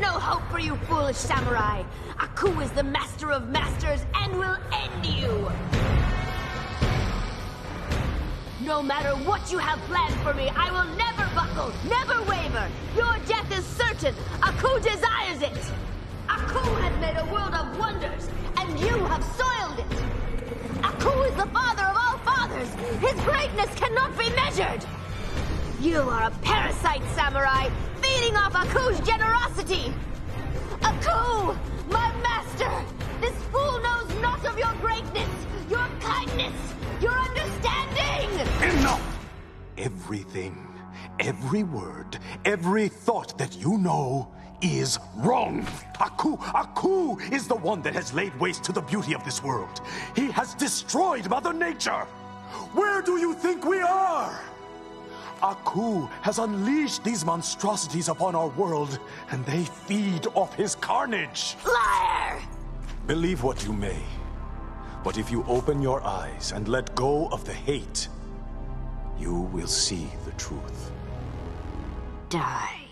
no hope for you foolish samurai. Aku is the master of masters and will end you. No matter what you have planned for me, I will never buckle, never waver. Your death is certain. Aku desires it. Aku has made a world of wonders, and you have soiled it. Aku is the father of all fathers. His greatness cannot be measured. You are a parasite, samurai, feeding off Aku's generosity. Everything, every word, every thought that you know is wrong. Aku, Aku is the one that has laid waste to the beauty of this world. He has destroyed Mother Nature. Where do you think we are? Aku has unleashed these monstrosities upon our world, and they feed off his carnage. Liar! Believe what you may, but if you open your eyes and let go of the hate, you will see the truth. Die.